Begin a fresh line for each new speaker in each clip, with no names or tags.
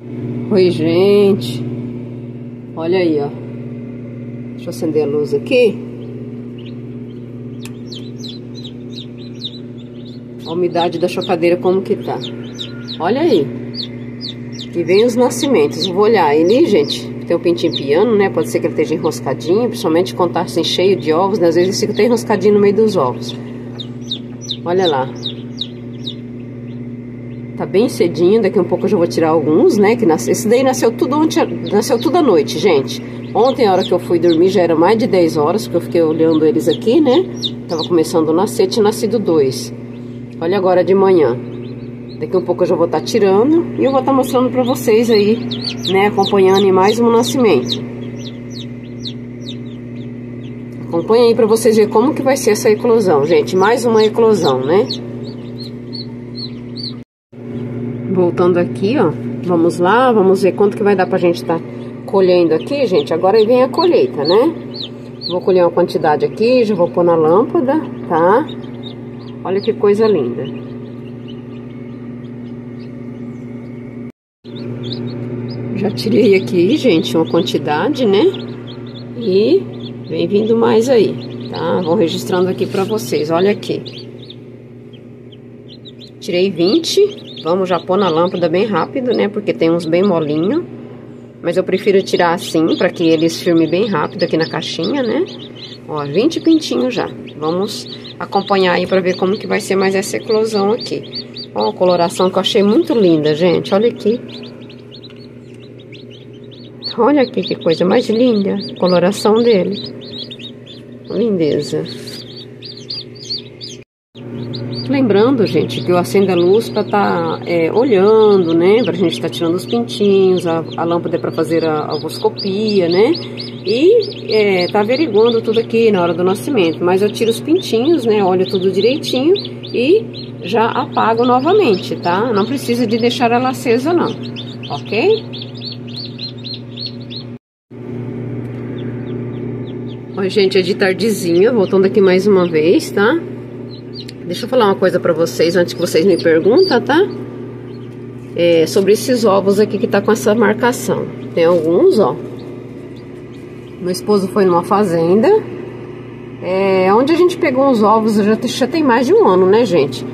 Oi, gente. Olha aí, ó. Deixa eu acender a luz aqui. A umidade da chocadeira como que tá. Olha aí. E vem os nascimentos. Eu vou olhar ele, gente. Tem o pintinho piano, né? Pode ser que ele esteja enroscadinho, principalmente quando tá assim cheio de ovos, né? Às vezes ele fica até enroscadinho no meio dos ovos. Olha lá. Tá bem cedinho, daqui um pouco eu já vou tirar alguns, né? Que nasce... Esse daí nasceu tudo ontem, nasceu tudo à noite, gente. Ontem, a hora que eu fui dormir, já era mais de 10 horas, porque eu fiquei olhando eles aqui, né? Tava começando a nascer, tinha nascido dois. Olha agora de manhã. Daqui um pouco eu já vou estar tá tirando e eu vou estar tá mostrando pra vocês aí, né? Acompanhando em mais um nascimento. Acompanha aí pra vocês verem como que vai ser essa eclosão, gente. Mais uma eclosão, né? Voltando aqui, ó. Vamos lá, vamos ver quanto que vai dar pra gente tá colhendo aqui, gente. Agora vem a colheita, né? Vou colher uma quantidade aqui, já vou pôr na lâmpada, tá? Olha que coisa linda. Já tirei aqui, gente, uma quantidade, né? E vem vindo mais aí, tá? Vou registrando aqui pra vocês, olha aqui. Tirei 20 Vamos já pôr na lâmpada bem rápido, né? Porque tem uns bem molinho. Mas eu prefiro tirar assim, para que eles firmem bem rápido aqui na caixinha, né? Ó, 20 pintinhos já. Vamos acompanhar aí para ver como que vai ser mais essa eclosão aqui. Ó, a coloração que eu achei muito linda, gente. Olha aqui. Olha aqui que coisa mais linda. A coloração dele. Lindeza. Lembrando, gente, que eu acendo a luz para estar tá, é, olhando, né? Para a gente estar tá tirando os pintinhos, a, a lâmpada é para fazer a ovoscopia, né? E é, tá averiguando tudo aqui na hora do nascimento. Mas eu tiro os pintinhos, né? Olho tudo direitinho e já apago novamente, tá? Não precisa de deixar ela acesa, não, ok? Oi, gente, é de tardezinha, voltando aqui mais uma vez, tá? Deixa eu falar uma coisa para vocês antes que vocês me perguntem, tá? É, sobre esses ovos aqui que tá com essa marcação. Tem alguns, ó. Meu esposo foi numa fazenda. É, onde a gente pegou uns ovos, já, já tem mais de um ano, né, gente?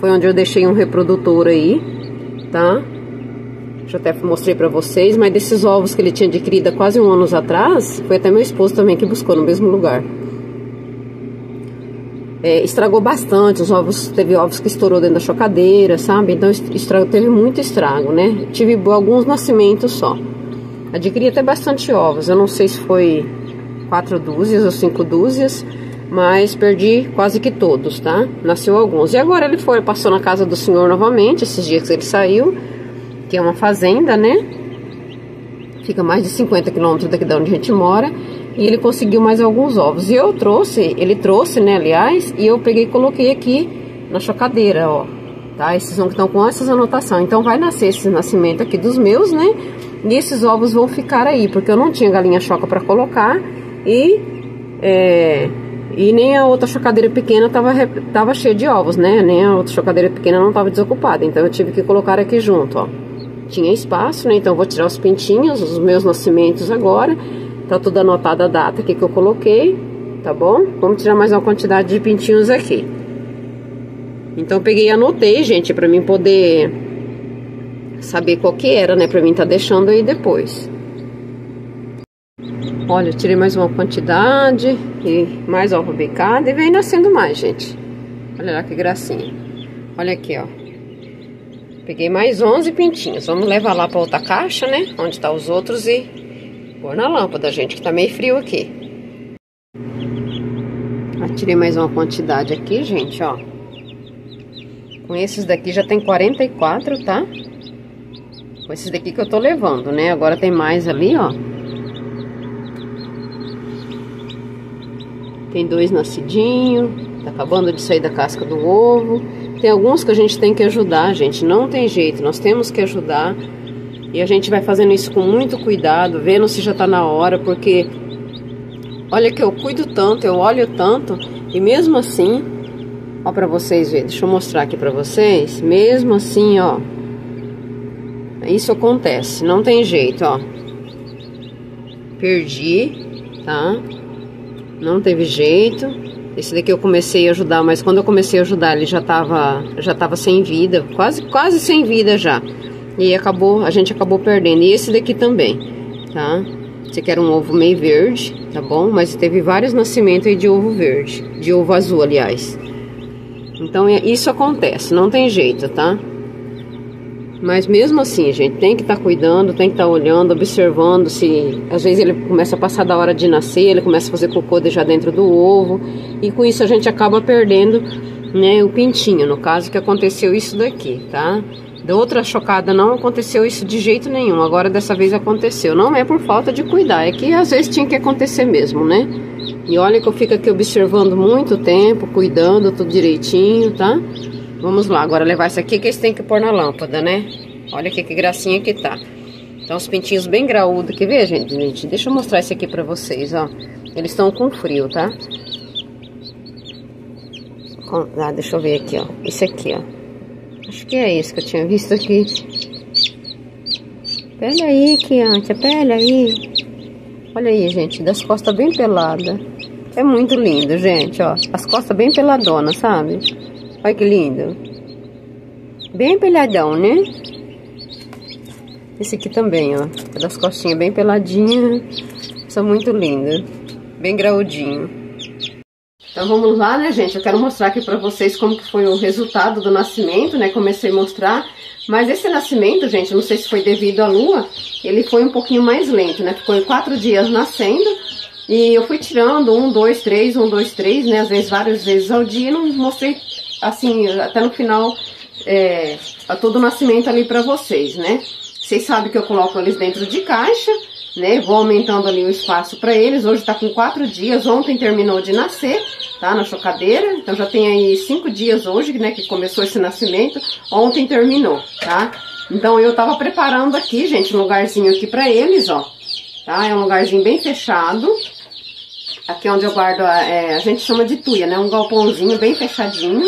Foi onde eu deixei um reprodutor aí, tá? Já até mostrei pra vocês, mas desses ovos que ele tinha adquirido há quase um ano atrás, foi até meu esposo também que buscou no mesmo lugar é, estragou bastante, os ovos, teve ovos que estourou dentro da chocadeira, sabe? Então estrago, teve muito estrago, né? Tive alguns nascimentos só. Adquiri até bastante ovos, eu não sei se foi quatro dúzias ou cinco dúzias, mas perdi quase que todos, tá? Nasceu alguns. E agora ele foi, passou na casa do senhor novamente, esses dias que ele saiu, que é uma fazenda, né? Fica mais de 50 quilômetros daqui de onde a gente mora. E ele conseguiu mais alguns ovos. E eu trouxe, ele trouxe, né, aliás, e eu peguei e coloquei aqui na chocadeira, ó. Tá? Esses vão que estão com essas anotações. Então vai nascer esse nascimento aqui dos meus, né? E esses ovos vão ficar aí, porque eu não tinha galinha choca para colocar e é, e nem a outra chocadeira pequena tava, tava cheia de ovos, né? Nem a outra chocadeira pequena não tava desocupada. Então eu tive que colocar aqui junto, ó. Tinha espaço, né? Então eu vou tirar os pintinhos, os meus nascimentos agora. Tá tudo anotado a data aqui que eu coloquei, tá bom? Vamos tirar mais uma quantidade de pintinhos aqui. Então peguei e anotei, gente, para mim poder saber qual que era, né? Pra mim tá deixando aí depois. Olha, tirei mais uma quantidade e mais ovo bicada e vem nascendo mais, gente. Olha lá que gracinha. Olha aqui, ó. Peguei mais 11 pintinhos. Vamos levar lá para outra caixa, né? Onde tá os outros e pôr na lâmpada, gente, que tá meio frio aqui. Atirei mais uma quantidade aqui, gente, ó. Com esses daqui já tem 44, tá? Com esses daqui que eu tô levando, né? Agora tem mais ali, ó. Tem dois nascidinhos. Tá acabando de sair da casca do ovo. Tem alguns que a gente tem que ajudar, gente. Não tem jeito, nós temos que ajudar. E a gente vai fazendo isso com muito cuidado, vendo se já está na hora, porque olha que eu cuido tanto, eu olho tanto, e mesmo assim, ó para vocês verem, deixa eu mostrar aqui para vocês, mesmo assim, ó, Isso acontece, não tem jeito, ó. Perdi, tá? Não teve jeito. Esse daqui eu comecei a ajudar, mas quando eu comecei a ajudar, ele já tava, já tava sem vida, quase, quase sem vida já. E acabou, a gente acabou perdendo. E esse daqui também, tá? Aqui era um ovo meio verde, tá bom? Mas teve vários nascimentos aí de ovo verde, de ovo azul, aliás. Então é, isso acontece, não tem jeito, tá? Mas mesmo assim, gente, tem que estar tá cuidando, tem que estar tá olhando, observando se às vezes ele começa a passar da hora de nascer, ele começa a fazer cocô já dentro do ovo, e com isso a gente acaba perdendo, né, o pintinho, no caso que aconteceu isso daqui, tá? Da outra chocada não aconteceu isso de jeito nenhum, agora dessa vez aconteceu. Não é por falta de cuidar, é que às vezes tinha que acontecer mesmo, né? E olha que eu fico aqui observando muito tempo, cuidando tudo direitinho, tá? Vamos lá, agora levar isso aqui que eles têm que pôr na lâmpada, né? Olha aqui que gracinha que tá. Então, os pintinhos bem graúdos. Quer ver, gente? gente? Deixa eu mostrar isso aqui pra vocês, ó. Eles estão com frio, tá? Ah, deixa eu ver aqui, ó. Esse aqui, ó. Acho que é esse que eu tinha visto aqui. Pele aí, Kiantia, pele aí. Olha aí, gente, das costas bem peladas. É muito lindo, gente, ó. As costas bem peladonas, sabe? Olha que lindo. Bem peladão, né? Esse aqui também, ó. É das costinhas bem peladinhas. São muito lindas. Bem graudinho. Então vamos lá, né, gente? Eu quero mostrar aqui pra vocês como que foi o resultado do nascimento, né? Comecei a mostrar. Mas esse nascimento, gente, não sei se foi devido à lua, ele foi um pouquinho mais lento, né? Ficou quatro dias nascendo. E eu fui tirando um, dois, três, um, dois, três, né? Às vezes várias vezes ao dia. Não mostrei assim, até no final, é, todo o nascimento ali para vocês, né? Vocês sabem que eu coloco eles dentro de caixa, né? Vou aumentando ali o espaço para eles. Hoje tá com quatro dias, ontem terminou de nascer, tá? Na chocadeira. Então já tem aí cinco dias hoje, né? Que começou esse nascimento. Ontem terminou, tá? Então eu tava preparando aqui, gente, um lugarzinho aqui para eles, ó. Tá? É um lugarzinho bem fechado, Aqui onde eu guardo, é, a gente chama de tuia, né? Um galpãozinho bem fechadinho,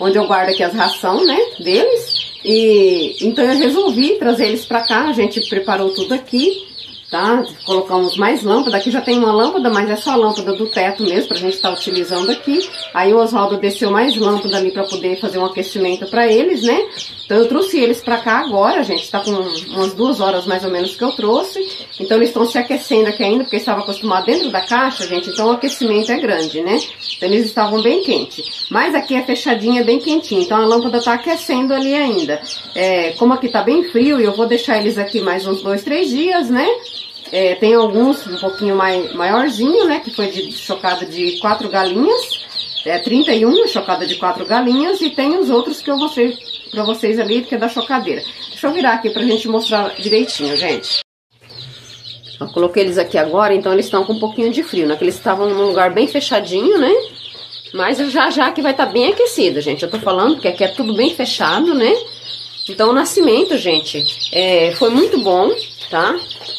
onde eu guardo aqui as ração, né, deles. E então eu resolvi trazer eles pra cá, a gente preparou tudo aqui tá? Colocamos mais lâmpada, aqui já tem uma lâmpada, mas é só a lâmpada do teto mesmo, pra gente estar tá utilizando aqui. Aí o Oswaldo desceu mais lâmpada ali pra poder fazer um aquecimento pra eles, né? Então eu trouxe eles pra cá agora, gente, tá com umas duas horas mais ou menos que eu trouxe. Então eles estão se aquecendo aqui ainda, porque estava acostumado dentro da caixa, gente, então o aquecimento é grande, né? Então eles estavam bem quentes. Mas aqui é fechadinha, bem quentinha, então a lâmpada tá aquecendo ali ainda. É, como aqui tá bem frio, eu vou deixar eles aqui mais uns dois, três dias, né? É, tem alguns um pouquinho mais, maiorzinho, né? Que foi de chocada de quatro galinhas. É 31, chocada de quatro galinhas. E tem os outros que eu mostrei pra vocês ali, que é da chocadeira. Deixa eu virar aqui pra gente mostrar direitinho, gente. Eu coloquei eles aqui agora, então eles estão com um pouquinho de frio, né? Que eles estavam num lugar bem fechadinho, né? Mas já já que vai estar tá bem aquecido, gente. Eu tô falando que aqui é tudo bem fechado, né? Então o nascimento, gente, é, foi muito bom, tá?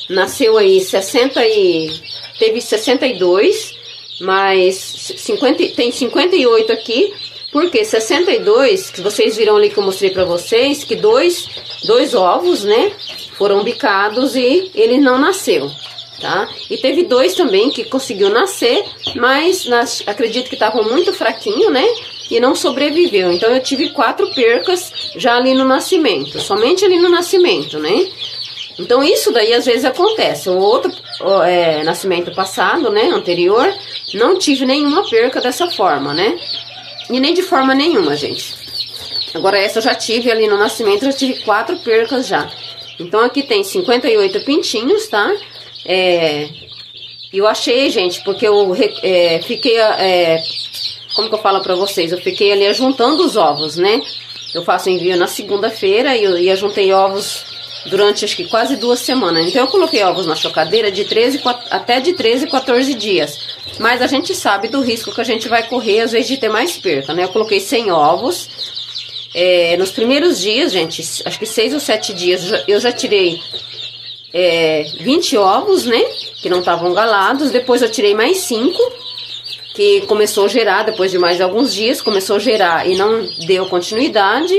Nasceu aí 60 e... Teve 62, mas 50, tem 58 aqui. Porque 62, que vocês viram ali que eu mostrei pra vocês, que dois, dois ovos, né, foram bicados e ele não nasceu, tá? E teve dois também que conseguiu nascer, mas nas, acredito que estavam muito fraquinho, né? E não sobreviveu. Então eu tive quatro percas já ali no nascimento, somente ali no nascimento, né? Então isso daí às vezes acontece. O outro é, nascimento passado, né, anterior, não tive nenhuma perca dessa forma, né? E nem de forma nenhuma, gente. Agora essa eu já tive ali no nascimento, já tive quatro percas já. Então aqui tem 58 pintinhos, tá? É, eu achei, gente, porque eu é, fiquei, é, como que eu falo pra vocês? Eu fiquei ali juntando os ovos, né? Eu faço envio na segunda-feira e eu, eu juntei ovos durante acho que quase duas semanas. Então eu coloquei ovos na chocadeira de 13, até de 13, 14 dias. Mas a gente sabe do risco que a gente vai correr, às vezes, de ter mais perca, né? Eu coloquei 100 ovos. É, nos primeiros dias, gente, acho que 6 ou 7 dias, eu já tirei é, 20 ovos, né? Que não estavam galados. Depois eu tirei mais 5, que começou a gerar, depois de mais alguns dias, começou a gerar e não deu continuidade.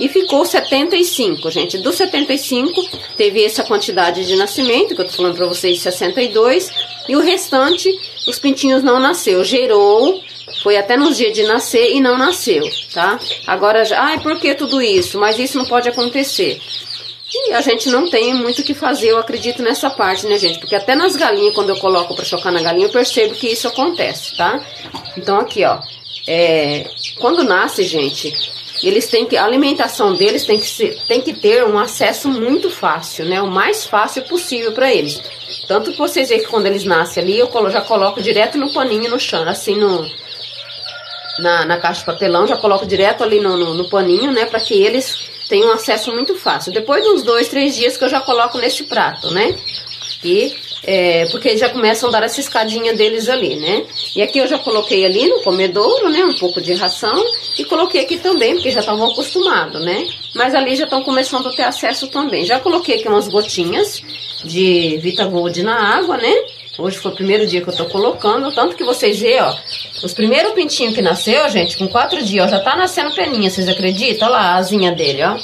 E ficou 75, gente. Do 75 teve essa quantidade de nascimento, que eu tô falando para vocês, 62, e o restante, os pintinhos não nasceu. Gerou, foi até nos dias de nascer e não nasceu, tá? Agora, ai, por que tudo isso? Mas isso não pode acontecer. E a gente não tem muito o que fazer, eu acredito nessa parte, né, gente? Porque até nas galinhas, quando eu coloco para chocar na galinha, eu percebo que isso acontece, tá? Então, aqui, ó. É, quando nasce, gente, eles têm que. A alimentação deles tem que, ser, tem que ter um acesso muito fácil, né? O mais fácil possível para eles. Tanto que vocês veem que quando eles nascem ali, eu já coloco direto no paninho no chão, assim no. Na, na caixa de papelão, já coloco direto ali no, no, no paninho, né? Para que eles tem um acesso muito fácil. Depois de uns dois, três dias que eu já coloco nesse prato, né? E é, porque já começam a dar essa escadinha deles ali, né? E aqui eu já coloquei ali no comedouro, né? Um pouco de ração e coloquei aqui também, porque já estavam acostumados, né? Mas ali já estão começando a ter acesso também. Já coloquei aqui umas gotinhas de Vitagold na água, né? Hoje foi o primeiro dia que eu tô colocando, tanto que vocês vê, ó, os primeiros pintinhos que nasceu, gente, com quatro dias, ó, já tá nascendo peninha, vocês acreditam? Olha lá a asinha dele, ó.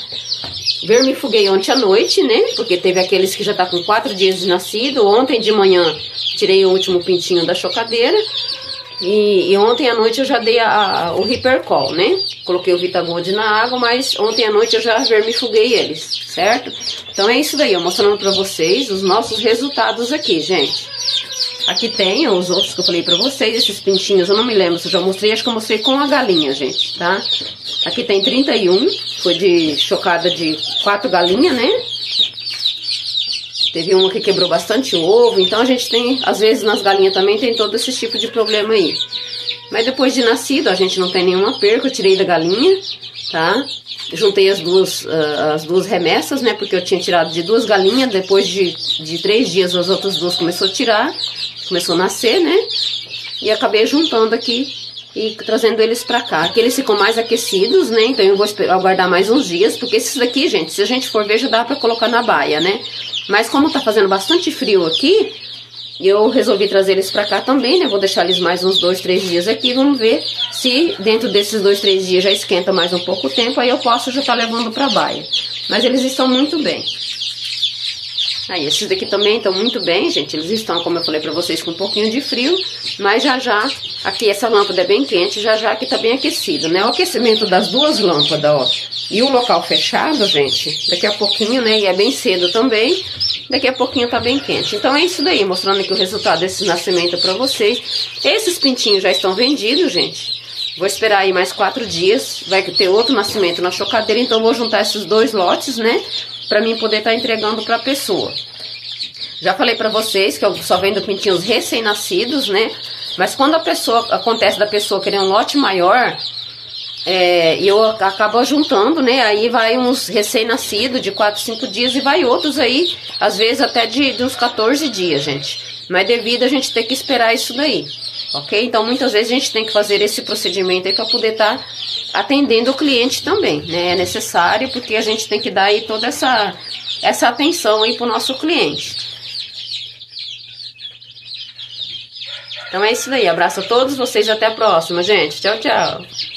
Vermifuguei ontem à noite, né? Porque teve aqueles que já tá com quatro dias de nascido. Ontem de manhã tirei o último pintinho da chocadeira. E, e, ontem à noite eu já dei a, a, o Hipercol, né? Coloquei o Vitagold na água, mas ontem à noite eu já vermifuguei eles, certo? Então é isso daí, eu mostrando pra vocês os nossos resultados aqui, gente. Aqui tem os outros que eu falei pra vocês, esses pintinhos, eu não me lembro se eu já mostrei, acho que eu mostrei com a galinha, gente, tá? Aqui tem 31, foi de chocada de quatro galinhas, né? Teve uma que quebrou bastante ovo, então a gente tem, às vezes nas galinhas também tem todo esse tipo de problema aí. Mas depois de nascido, a gente não tem nenhuma perca, eu tirei da galinha, tá? Juntei as duas, uh, as duas remessas, né? Porque eu tinha tirado de duas galinhas, depois de, de três dias as outras duas começou a tirar, começou a nascer, né? E acabei juntando aqui e trazendo eles pra cá. Aqui eles ficam mais aquecidos, né? Então eu vou aguardar mais uns dias, porque esses daqui, gente, se a gente for ver, já dá pra colocar na baia, né? Mas como tá fazendo bastante frio aqui, eu resolvi trazer eles pra cá também, né? Vou deixar eles mais uns dois, três dias aqui. Vamos ver se dentro desses dois, três dias já esquenta mais um pouco tempo. Aí eu posso já estar tá levando pra baia. Mas eles estão muito bem. Aí, esses daqui também estão muito bem, gente. Eles estão, como eu falei pra vocês, com um pouquinho de frio. Mas já já, aqui essa lâmpada é bem quente, já já aqui tá bem aquecido, né? O aquecimento das duas lâmpadas, ó. E o local fechado, gente, daqui a pouquinho, né? E é bem cedo também. Daqui a pouquinho tá bem quente. Então é isso daí, mostrando aqui o resultado desse nascimento pra vocês. Esses pintinhos já estão vendidos, gente. Vou esperar aí mais quatro dias. Vai ter outro nascimento na chocadeira, então vou juntar esses dois lotes, né? Para mim poder estar tá entregando para a pessoa. Já falei para vocês que eu só vendo pintinhos recém-nascidos, né? Mas quando a pessoa acontece da pessoa querer um lote maior, é, eu acabo juntando, né? Aí vai uns recém-nascidos de 4, 5 dias e vai outros aí, às vezes até de, de uns 14 dias, gente. Mas devido a gente ter que esperar isso daí, ok? Então muitas vezes a gente tem que fazer esse procedimento aí para poder estar tá atendendo o cliente também, né? É necessário porque a gente tem que dar aí toda essa, essa atenção aí para o nosso cliente. Então é isso daí. Abraço a todos vocês até a próxima, gente. Tchau, tchau.